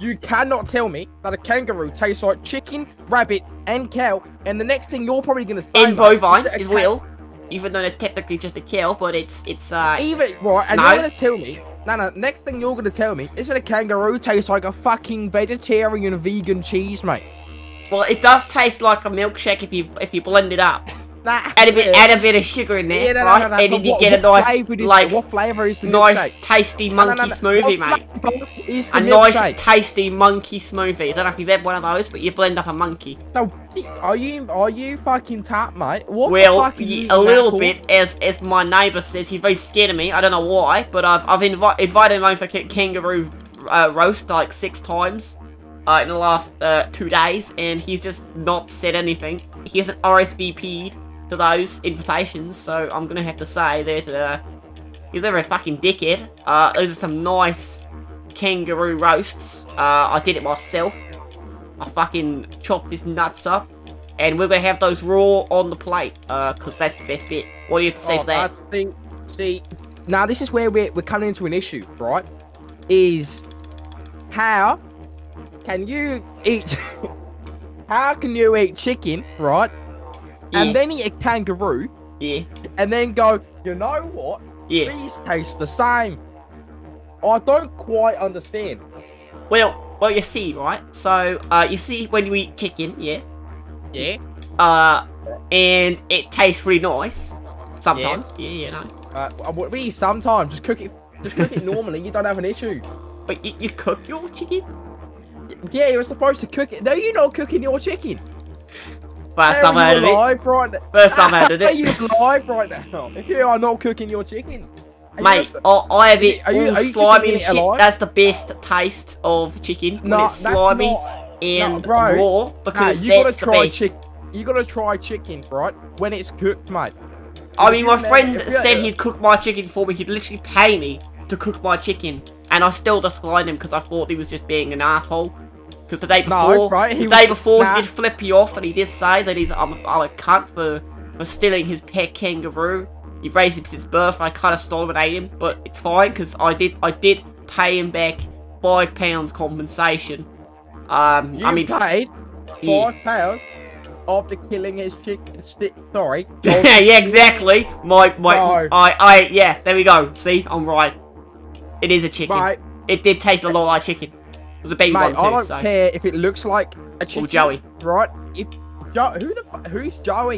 You cannot tell me that a kangaroo tastes like chicken, rabbit, and cow, and the next thing you're probably gonna say In bovine is a well. Even though it's technically just a cow, but it's it's uh it's- Even right, and No. you're gonna tell me. No, no. Next thing you're gonna tell me is that a kangaroo tastes like a fucking vegetarian vegan cheese, mate. well it does taste like a milkshake if you if you blend it up. Nah, Add a bit yeah. add a bit of sugar in there, Yeah, no, no, right? no, no, and then you what- get a nice like what flavour is the nice milkshake? tasty No, no, monkey no, no. smoothie, mate. is the A nice tasty monkey smoothie. I don't know if you've had one of those, but you blend up a monkey. So, are you are you fucking tap, mate? What Well, the fuck are you a little bit, as as my neighbour says, he's very scared of me. I don't know why, but I've I've invi invited him over for kangaroo uh, roast like six times uh, in the last uh, two days, and he's just not said anything. He hasn't RSVP'd to those invitations, so I'm gonna have to say that uh, he's never a fucking dickhead. Uh, those are some nice kangaroo roasts. Uh, I did it myself. I fucking chopped his nuts up. And we're gonna have those raw on the plate, uh, cause that's the best bit. What do you have to say Oh, to that? that's the see. Now this is where we're we're coming into an issue, right? Is how can you eat? how can you eat chicken, right? Yeah, And then eat a kangaroo, yeah, and then go, you know what? yeah. These taste the same. I don't quite understand. Well, well, you see, right? So, uh, you see when you eat chicken, yeah, Yeah. uh, and it tastes really nice. Sometimes, yeah, you know. Uh, what really sometimes just cook it, just cook it normally. You don't have an issue. But you, you cook your chicken? Yeah, you're supposed to cook it. No, you're not cooking your chicken. First time are I heard of it. right now? First time I heard of Are it. you alive right now? If you are not cooking your chicken, Are Mate, I, I have it Are you- all are you slimy and shit. alive? That's the best taste of chicken. no, when it's slimy not. and no, bro. raw, Nah, because you gotta that's the try best. chicken. You gotta try chicken, right? When it's cooked, mate. I mean, my friend said he'd cook my chicken for me. He'd literally pay me to cook my chicken, and I still declined him because I thought he was just being an asshole. Because the day No, before, right, the day before, nah. he did flip you off, and he did say that he's I'm, I'm a cunt for for stealing his pet kangaroo. He raised him since birth. I kind of stole him and ate him, but it's fine because I did I did pay him back five pounds compensation. Um, You I mean, paid yeah. five pounds after killing his chicken. Sti- sorry. yeah, exactly. My my No. I I yeah. There we go. See, I'm right. It is a chicken. Mate, It did taste a lot like chicken. Was a baby mate, one I don't So care if it looks like a chicken. or Joey. Right? If Jo- who the who's Joey?